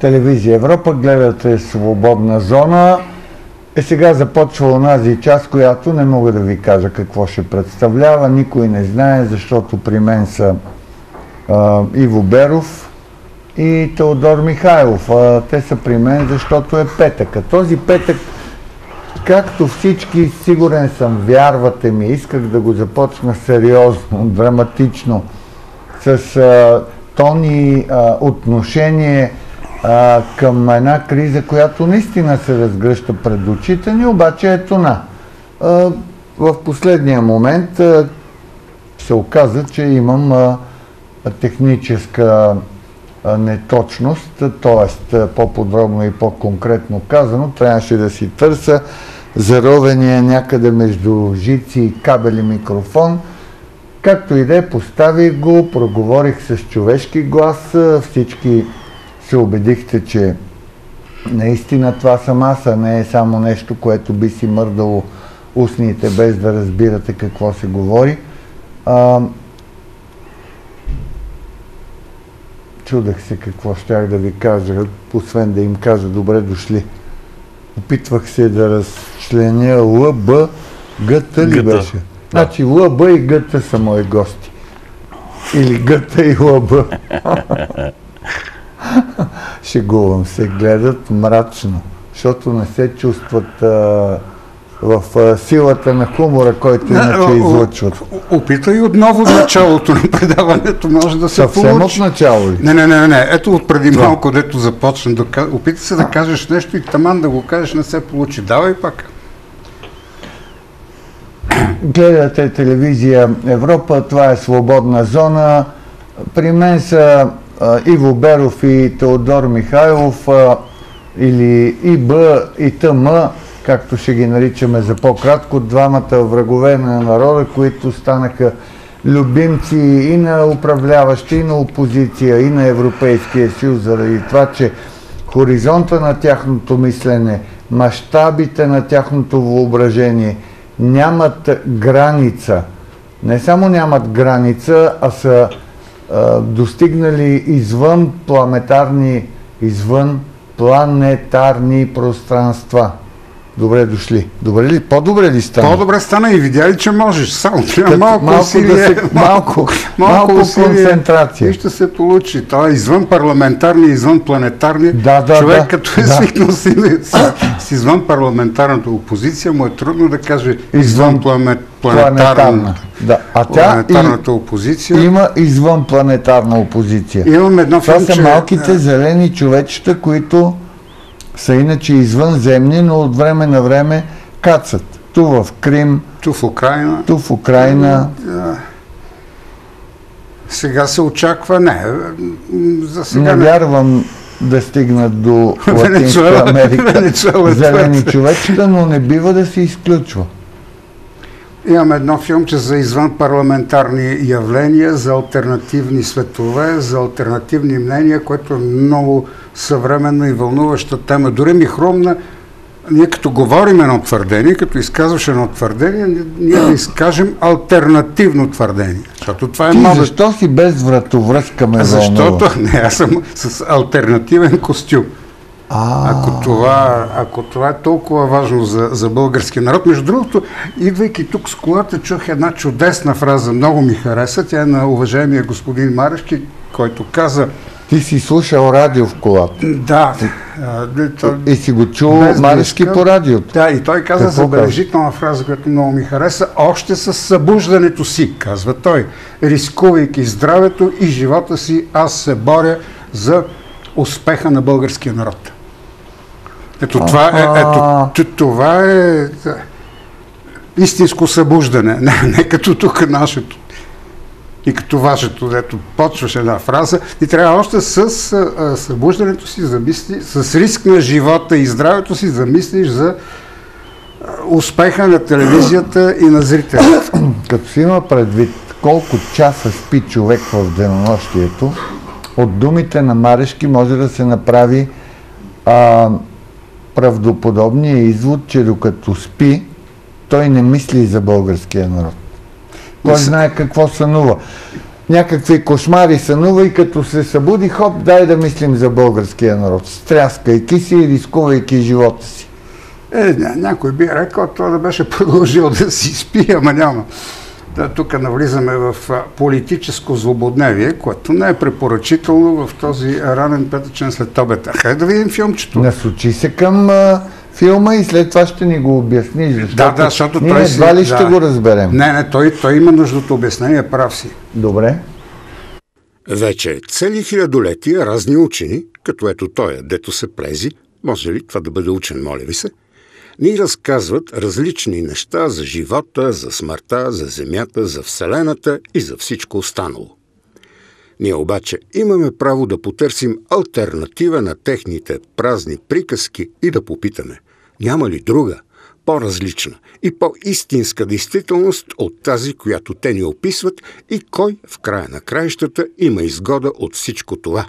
телевизия Европа, гледате Свободна зона. Е сега започва онази част, която не мога да ви кажа какво ще представлява. Никой не знае, защото при мен са а, Иво Беров и Теодор Михайлов. А, те са при мен, защото е петък. А този петък, както всички, сигурен съм, вярвате ми, исках да го започна сериозно, драматично, с а, тони а, отношение а, към една криза, която наистина се разгръща пред очите ни, обаче е тона. А, в последния момент а, се оказа, че имам а, техническа неточност, т.е. по-подробно и по-конкретно казано, трябваше да си търся заровения някъде между жици и кабели микрофон. Както и да е, поставих го, проговорих с човешки глас, всички се убедихте, че наистина това съм аз, а не е само нещо, което би си мърдало устните, без да разбирате какво се говори. А, чудах се какво щях да ви кажа, освен да им кажа добре дошли. Опитвах се да разчленя Л, Б, Г, Т ли беше? Да. Значи Л, Б и Г, Т са мои гости. Или Г, Т и Л, Б. Шегувам се, гледат мрачно, защото не се чувстват а, в а, силата на хумора, който иначе излъчват. Опитай отново началото на предаването, може да се Съвсем получи. от начало ли? Не, не, не, не, ето от преди да. малко, дето започна да. Опитай се да кажеш нещо и таман да го кажеш, не се получи. Давай пак. Гледате телевизия Европа, това е свободна зона. При мен са Иво Беров и Теодор Михайлов или ИБ и ТМ, както ще ги наричаме за по-кратко, двамата врагове на народа, които станаха любимци и на управляващи, и на опозиция, и на Европейския съюз, заради това, че хоризонта на тяхното мислене, мащабите на тяхното въображение нямат граница. Не само нямат граница, а са достигнали извън планетарни, извън планетарни пространства. Добре дошли. Добре ли? По-добре ли стана? По-добре стана и видя ли, че можеш. Само трябва малко, малко усилие, да се, малко, малко, малко концентрация. И ще се получи. Това е извън парламентарни, извън планетарни. Да, да, Човек да, като е да. свикнал с, с, с извън парламентарната опозиция, му е трудно да каже извън, планетарната планетарна. Да. А тя планетарната опозиция. Има извън планетарна опозиция. Имам едно Това са малките зелени човечета, които са иначе извънземни, но от време на време кацат. Ту в Крим, ту в Украина. Ту в Украина. Да. Сега се очаква, не, за сега не. вярвам да стигнат до Латинска Америка зелени човечета, но не бива да се изключва. Имам едно филмче за извън парламентарни явления, за альтернативни светове, за альтернативни мнения, което е много съвременна и вълнуваща тема. Дори ми хрумна, ние като говорим едно твърдение, като изказваш едно твърдение, ние да изкажем альтернативно твърдение. Защото това е Ти малък... защо си без вратовръзка ме Защото, не, аз съм с альтернативен костюм. А... Ако, това, ако това е толкова важно за, за българския народ. Между другото, идвайки тук с колата, чух една чудесна фраза, много ми хареса. Тя е на уважаемия господин Марешки, който каза... Ти си слушал радио в колата. Да. И, си го чул Марешки по радиото. Да, и той каза Какво забележителна фраза, която много ми хареса. Още с събуждането си, казва той, рискувайки здравето и живота си, аз се боря за успеха на българския народ. Ето това е, ето, това е истинско събуждане. Не, не като тук нашето и като вашето, дето почваш една фраза, и трябва още с а, събуждането си замисли, с риск на живота и здравето си замислиш за успеха на телевизията и на зрителите. Като си има предвид колко часа спи човек в денонощието, от думите на Марешки може да се направи а, правдоподобния извод, че докато спи, той не мисли за българския народ. Той знае какво сънува. някакви кошмари сънува и като се събуди, хоп, дай да мислим за българския народ, стряскайки си и рискувайки живота си. Е, ня, някой би рекал, това да беше продължил да си спи, ама няма. Да, тук навлизаме в политическо злободневие, което не е препоръчително в този ранен петъчен след обед. Хайде да видим филмчето. Насочи се към а, филма и след това ще ни го обясниш, защото, да, да, защото ние той едва си, ли ще да. го разберем. Не, не, той, той има нуждото обяснение, прав си. Добре. Вече цели хилядолетия разни учени, като ето той, дето се плези, може ли това да бъде учен, моля ви се, ни разказват различни неща за живота, за смъртта, за земята, за Вселената и за всичко останало. Ние обаче имаме право да потърсим альтернатива на техните празни приказки и да попитаме, няма ли друга, по-различна и по-истинска действителност от тази, която те ни описват и кой в края на краищата има изгода от всичко това.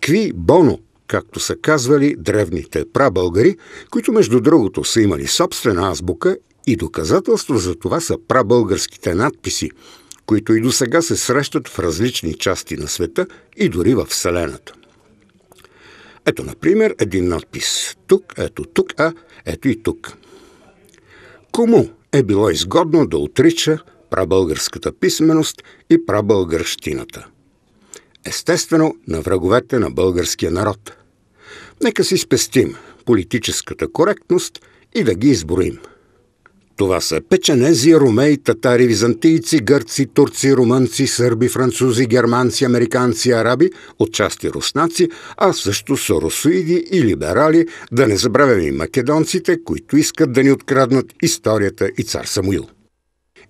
Кви Боно, както са казвали древните прабългари, които между другото са имали собствена азбука и доказателство за това са прабългарските надписи, които и до сега се срещат в различни части на света и дори в Вселената. Ето, например, един надпис. Тук, ето тук, а ето и тук. Кому е било изгодно да отрича прабългарската писменост и прабългарщината? Естествено, на враговете на българския народ. Нека си спестим политическата коректност и да ги изброим. Това са печенези, ромеи, татари, византийци, гърци, турци, румънци, сърби, французи, германци, американци, араби, отчасти руснаци, а също соросоиди и либерали, да не забравяме и македонците, които искат да ни откраднат историята и цар Самуил.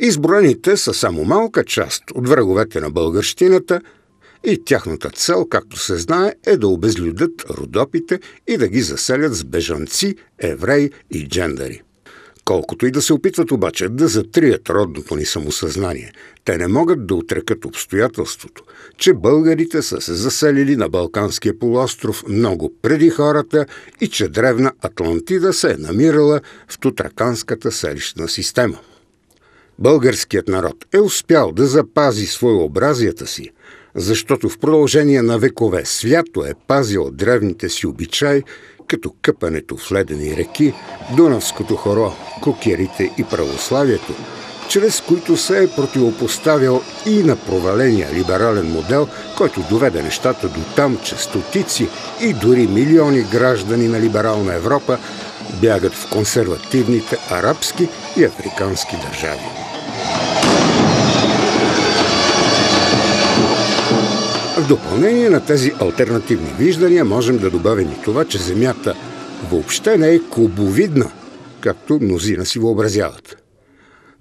Изброените са само малка част от враговете на българщината и тяхната цел, както се знае, е да обезлюдят родопите и да ги заселят с бежанци, евреи и джендари. Колкото и да се опитват обаче да затрият родното ни самосъзнание, те не могат да отрекат обстоятелството, че българите са се заселили на Балканския полуостров много преди хората и че древна Атлантида се е намирала в Тутраканската селищна система. Българският народ е успял да запази своеобразията си, защото в продължение на векове свято е пазил древните си обичаи, като къпането в ледени реки, Дунавското хоро, кукерите и православието, чрез които се е противопоставил и на проваления либерален модел, който доведе нещата до там, че стотици и дори милиони граждани на либерална Европа бягат в консервативните арабски и африкански държави. Допълнение на тези альтернативни виждания можем да добавим и това, че Земята въобще не е кубовидна, както мнозина си въобразяват.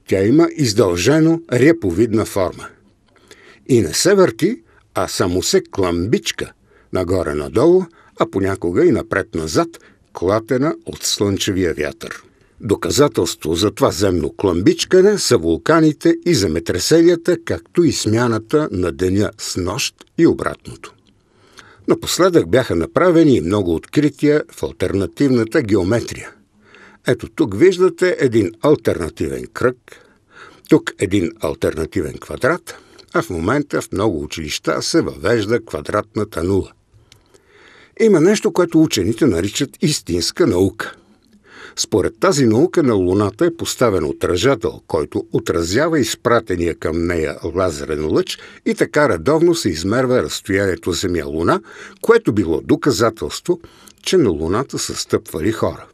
Тя има издължено ряповидна форма. И не се върти, а само се кламбичка нагоре-надолу, а понякога и напред-назад, клатена от слънчевия вятър. Доказателство за това земно кламбичкане са вулканите и земетресенията, както и смяната на деня с нощ и обратното. Напоследък бяха направени и много открития в альтернативната геометрия. Ето тук виждате един альтернативен кръг, тук един альтернативен квадрат, а в момента в много училища се въвежда квадратната нула. Има нещо, което учените наричат истинска наука – според тази наука на Луната е поставен отражател, който отразява изпратения към нея лазерен лъч и така редовно се измерва разстоянието Земя-Луна, което било доказателство, че на Луната са стъпвали хора.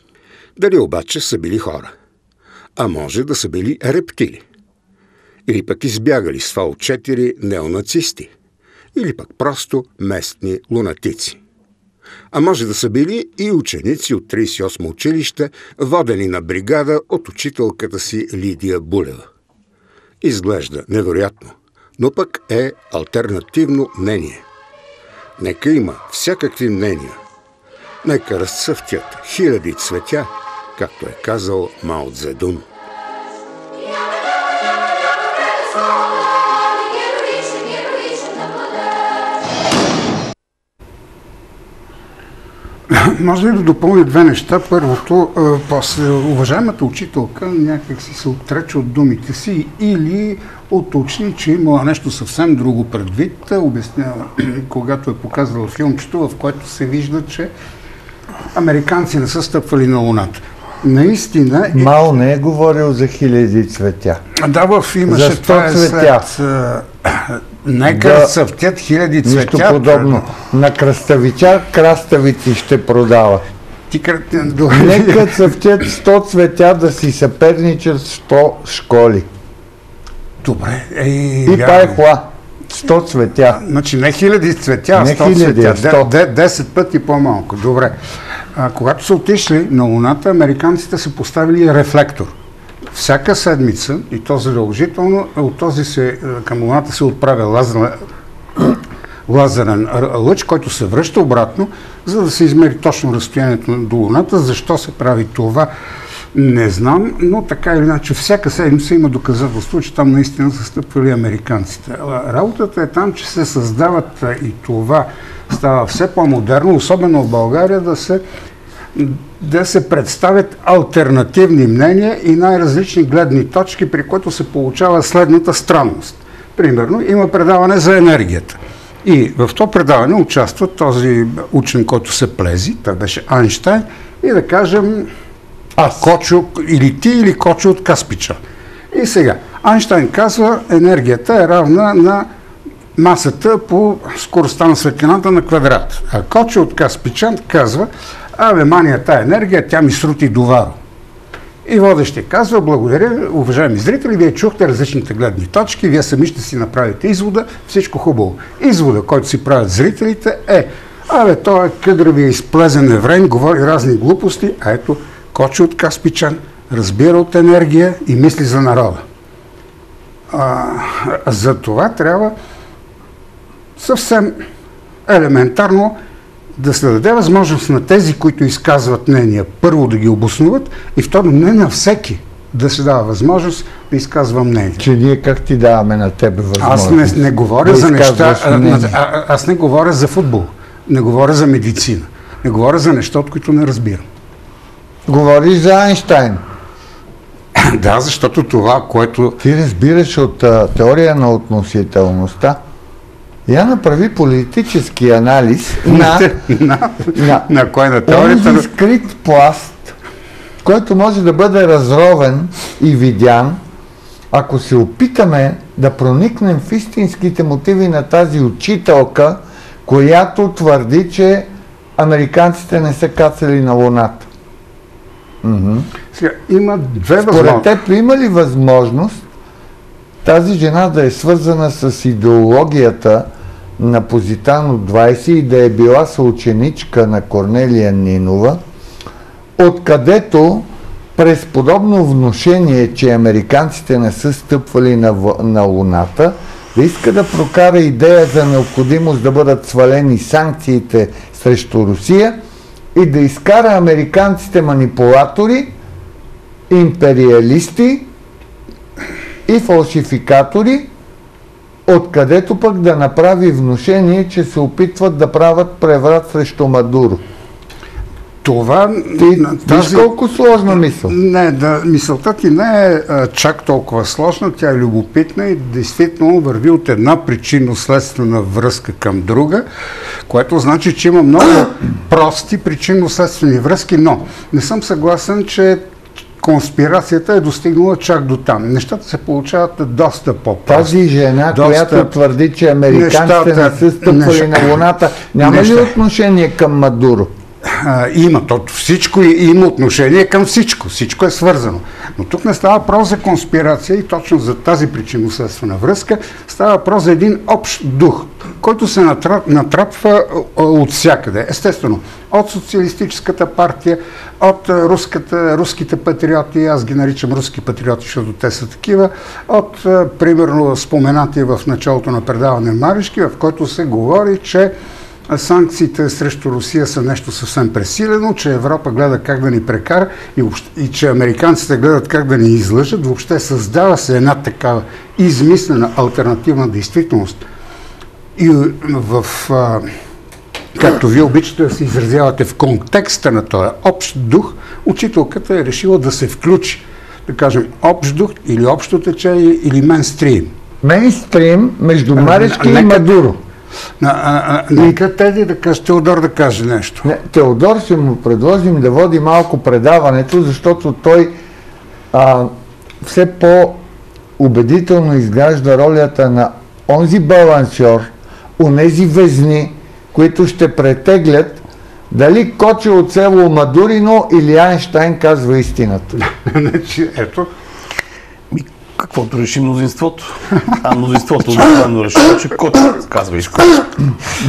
Дали обаче са били хора? А може да са били рептили. Или пък избягали с ФАО-4 неонацисти. Или пък просто местни лунатици а може да са били и ученици от 38 училище, водени на бригада от учителката си Лидия Булева. Изглежда невероятно, но пък е альтернативно мнение. Нека има всякакви мнения. Нека разцъфтят хиляди цветя, както е казал Мао Цзедун. Може ли да допълня две неща? Първото, после уважаемата учителка някак си се отрече от думите си или уточни, че имала нещо съвсем друго предвид. Обяснява, когато е показвал филмчето, в което се вижда, че американци не са стъпвали на Луната. Наистина... Мал не е говорил за хиляди цветя. Да, в имаше за това е цветя. След, Нека да цъфтят хиляди цветя. Нищо подобно. На кръставича краставици ще продават. Ти Нека цъфтят 100 цветя да си съперничат 100 школи. Добре. Ей, и това е хла. 100 цветя. Значи не хиляди цветя, а 100 хиляди, цветя. 100. 10 пъти по-малко. Добре. А, когато са отишли на Луната, американците са поставили рефлектор. Всяка седмица, и то задължително, от този се, към Луната се отправя лазерен, лазерен лъч, който се връща обратно, за да се измери точно разстоянието до Луната. Защо се прави това? Не знам, но така или иначе всяка седмица има доказателство, че там наистина са стъпвали американците. Работата е там, че се създават и това става все по-модерно, особено в България, да се, да се представят альтернативни мнения и най-различни гледни точки, при които се получава следната странност. Примерно, има предаване за енергията. И в това предаване участва този учен, който се плези, той беше Айнштайн, и да кажем аз. Кочо, или ти, или Кочо от Каспича. И сега, Айнштайн казва, енергията е равна на масата по скоростта на светлината на квадрат. А Кочо от Каспичан казва, абе, мания тая енергия, тя ми срути доваро. И водещия казва, благодаря, уважаеми зрители, вие чухте различните гледни точки, вие сами ще си направите извода, всичко хубаво. Извода, който си правят зрителите е, абе, той е къдрави изплезен еврейн, говори разни глупости, а ето, Кочи от Каспичан, разбира от енергия и мисли за народа. А, за това трябва съвсем елементарно да се даде възможност на тези, които изказват мнения, първо да ги обосноват и второ не на всеки да се дава възможност да изказва мнение. Че ние как ти даваме на тебе възможност? Аз не, не говоря да за неща, а, а, аз не говоря за футбол, не говоря за медицина, не говоря за неща, от които не разбирам. Говориш за Айнштайн. Да, защото това, което... Ти разбираш от а, теория на относителността. Я направи политически анализ на, на, на, на кой на теорията? Онзи скрит пласт, който може да бъде разровен и видян, ако се опитаме да проникнем в истинските мотиви на тази учителка, която твърди, че американците не са кацали на Луната. Сега, има две Според възможности. теб има ли възможност тази жена да е свързана с идеологията на Позитано 20 и да е била съученичка на Корнелия Нинова, откъдето през подобно вношение, че американците не са стъпвали на, на Луната, да иска да прокара идея за необходимост да бъдат свалени санкциите срещу Русия – и да изкара американците манипулатори, империалисти и фалшификатори, откъдето пък да направи внушение, че се опитват да правят преврат срещу Мадуро. Това... Ти тази... виж колко сложна мисъл? Не, да, мисълта ти не е а, чак толкова сложна, тя е любопитна и действително върви от една причинно-следствена връзка към друга, което значи, че има много прости причинно-следствени връзки, но не съм съгласен, че конспирацията е достигнала чак до там. Нещата се получават доста по-просто. Тази жена, доста... която твърди, че американците не са стъпвали на Луната, няма неща... ли отношение към Мадуро? а, има. То, всичко има отношение към всичко. Всичко е свързано. Но тук не става въпрос за конспирация и точно за тази причинно-следствена връзка става въпрос за един общ дух, който се натрап, натрапва от всякъде. Естествено, от социалистическата партия, от руската, руските патриоти, аз ги наричам руски патриоти, защото те са такива, от, примерно, споменати в началото на предаване Маришки, в който се говори, че санкциите срещу Русия са нещо съвсем пресилено, че Европа гледа как да ни прекара и, и че американците гледат как да ни излъжат. Въобще създава се една такава измислена альтернативна действителност. И в, а, както вие обичате да се изразявате в контекста на този общ дух, учителката е решила да се включи, да кажем, общ дух или общо течение или мейнстрим Мейнстрим между Марешки и Мадуро. А, а, а, нека Теди да каже, Теодор да каже нещо. Не, Теодор ще му предложим да води малко предаването, защото той а, все по-убедително изгражда ролята на онзи балансьор, онези везни, които ще претеглят дали Коче от село Мадурино или Айнштайн казва истината. Значи, ето, Ми, каквото реши мнозинството. А мнозинството обикновено решава, че Кочо казва изкоча.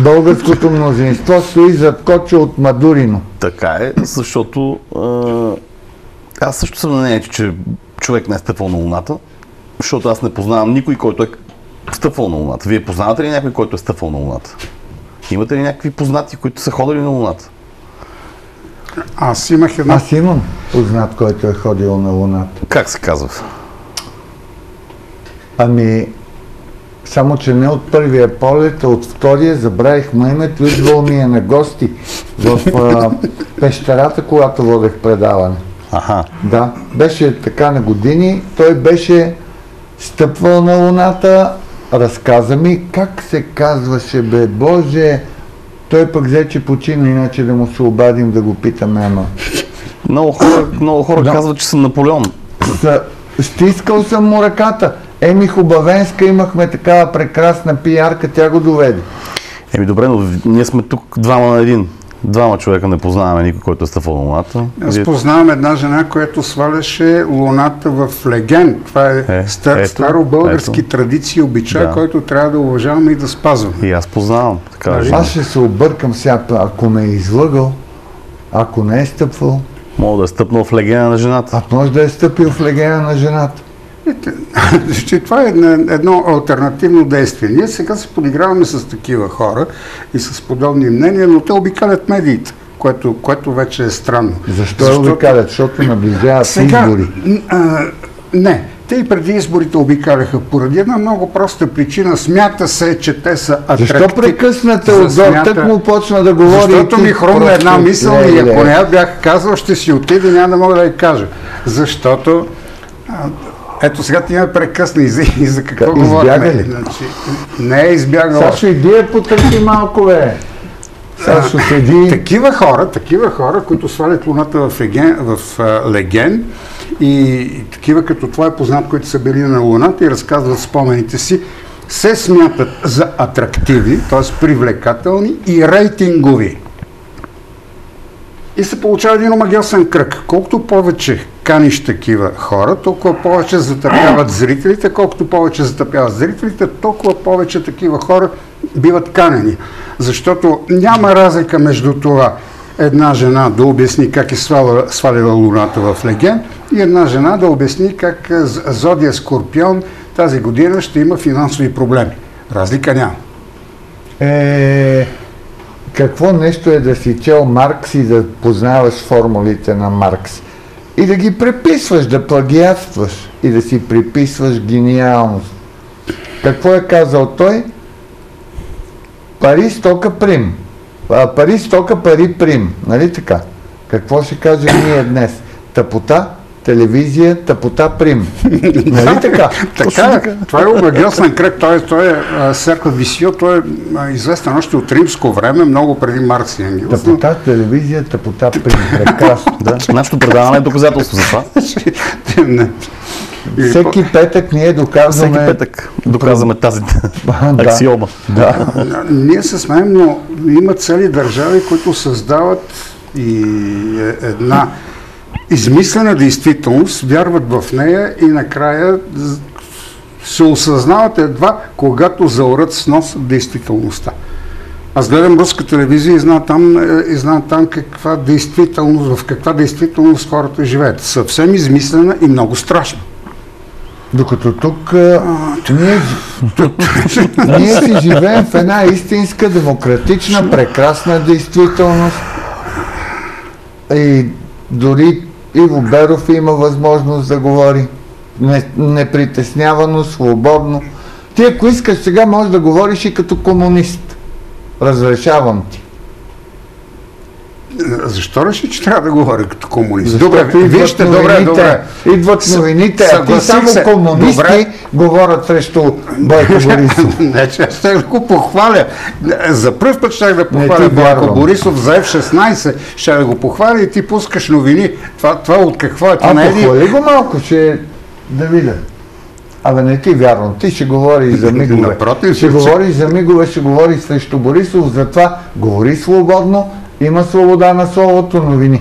Българското мнозинство стои зад Коче от Мадурино. Така е, защото а, аз също съм на мнението, че човек не е стъпвал на Луната, защото аз не познавам никой, който е стъпвал на Луната. Вие познавате ли някой, който е стъпвал на Луната? Имате ли някакви познати, които са ходили на Луната? аз имах една... Аз имам познат, който е ходил на Луната. Как се казва? Ами, само че не от първия полет, а от втория забравих му името, идвал ми е на гости в а, пещерата, когато водех предаване. Аха. Да, беше така на години, той беше стъпвал на луната, разказа ми как се казваше, бе, Боже, той пък взе, че почина, иначе да му се обадим да го питаме, ама. Много хора, много хора Да. казват, че съм Наполеон. Са, стискал съм му ръката. Еми Хубавенска имахме такава прекрасна пиарка, тя го доведе. Еми добре, но ние сме тук двама на един. Двама човека не познаваме никой, който е стъпвал на Луната. Аз Вие- познавам една жена, която сваляше луната в леген. Това е, Е, стар, ето, старо български ето. традиции и обичай, Да. който трябва да уважаваме и да спазваме. И аз познавам. Така да жена. Аз ще се объркам сега, ако ме е излъгал, ако не е стъпвал, Мога да е стъпнал в легена на жената. а може да е стъпил в легена на жената. Че това е едно альтернативно действие. Ние сега се подиграваме с такива хора и с подобни мнения, но те обикалят медиите, което, което вече е странно. Защо Защото... обикалят? Защото наближават Сега, избори. а, не, те и преди изборите обикаляха поради една много проста причина. Смята се, че те са атрактивни. Защо прекъсна Теодор? Засмята- Тък му почна да говори. Защото и ми хрумна просто една мисъл и леле. ако не я бях казал, ще си отида и няма да мога да я кажа. Защото ето сега ти ме прекъсна и за, и за какво Ка- говорим. ли? Значи, не е избягал. Сашо, иди я потърси малко, бе. Сашо седи. Такива хора, такива хора, които свалят луната в, еген, в а, леген и, и такива като твой познат, които са били на луната и разказват спомените си, се смятат за атрактивни, т.е. привлекателни и рейтингови. И се получава един омагиосен кръг. Колкото повече каниш такива хора, толкова повече затъпяват зрителите, колкото повече затъпяват зрителите, толкова повече такива хора биват канени. Защото няма разлика между това една жена да обясни как е свалила, свалила луната в леген и една жена да обясни как е, Зодия Скорпион тази година ще има финансови проблеми. Разлика няма. Е, какво нещо е да си чел Маркс и да познаваш формулите на Маркс? И да ги преписваш, да плагиатстваш и да си приписваш гениалност. Какво е казал той? Пари, стока, прим. А, пари, стока, пари, прим. Нали така? Какво ще кажем ние днес? Тъпота, телевизия, тъпота, прим. Нали така? Така е. Това е омагиосен кръг. Той, е- той е Серко Висио, той е известен още от римско време, много преди Маркс и Ангелс. но- Тъпота, телевизия, тъпота, прим. Прекрасно. Да. Нашето предаване е доказателство за това. Всеки петък ние доказваме... Всеки петък доказваме тази Да. аксиома. Да. Ние се смеем, но има цели държави, които създават и е- една измислена действителност, вярват в нея и накрая се осъзнават едва, когато заорат с нос действителността. Аз гледам руска телевизия и знам там, е, и знам там каква действителност, в каква действителност хората живеят. Съвсем измислена и много страшна. Докато тук а, ние, ние си живеем в една истинска, демократична, прекрасна действителност. И дори Иво Беров има възможност да говори не, непритеснявано, свободно. Ти ако искаш сега можеш да говориш и като комунист. Разрешавам ти. Защо реши, че трябва да говоря като комунист? Защото Добре, вижте, добре, новините, добре. Идват новините, а ти само се. комунисти Добре. говорят срещу Бойко Борисов. Не, че аз ще го похваля. За първ път ще да похваля Бойко. Борисов за F-16. Ще да го похваля и ти пускаш новини. Това, това от какво е? Това А похвали го малко, ще да видя. Абе не ти вярвам, ти ще говори и за мигове. Напротив, ще че- говори за мигове, ще говори срещу Борисов, затова говори свободно, има свобода на словото, новини.